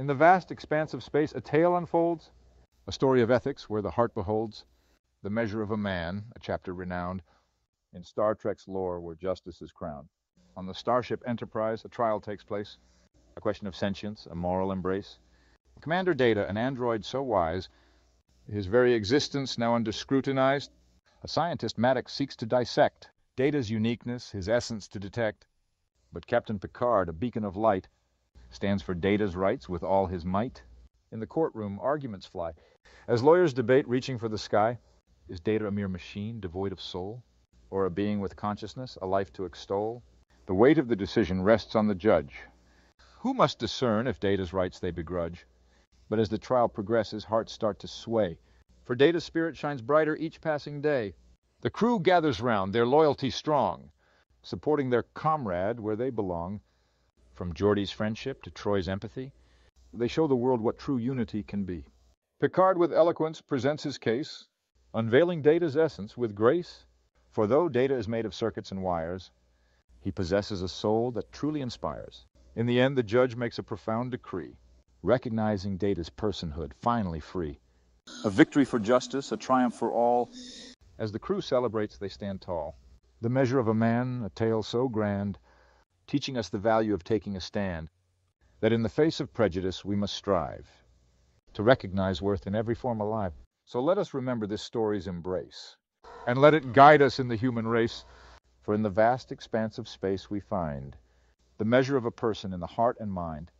In the vast expanse of space, a tale unfolds, a story of ethics where the heart beholds the measure of a man, a chapter renowned in Star Trek's lore where justice is crowned. On the starship Enterprise, a trial takes place, a question of sentience, a moral embrace. Commander Data, an android so wise, his very existence now under scrutinized, a scientist Maddox seeks to dissect, Data's uniqueness, his essence to detect. But Captain Picard, a beacon of light, stands for Data's rights with all his might. In the courtroom, arguments fly. As lawyers debate, reaching for the sky, is Data a mere machine, devoid of soul? Or a being with consciousness, a life to extol? The weight of the decision rests on the judge. Who must discern if Data's rights they begrudge? But as the trial progresses, hearts start to sway. For Data's spirit shines brighter each passing day. The crew gathers round, their loyalty strong, supporting their comrade where they belong. From Geordi's friendship to Troi's empathy, they show the world what true unity can be. Picard with eloquence presents his case, unveiling Data's essence with grace. For though Data is made of circuits and wires, he possesses a soul that truly inspires. In the end, the judge makes a profound decree, recognizing Data's personhood, finally free. A victory for justice, a triumph for all. As the crew celebrates, they stand tall. The measure of a man, a tale so grand, teaching us the value of taking a stand, that in the face of prejudice we must strive to recognize worth in every form alive. So let us remember this story's embrace, and let it guide us in the human race, for in the vast expanse of space we find the measure of a person in the heart and mind,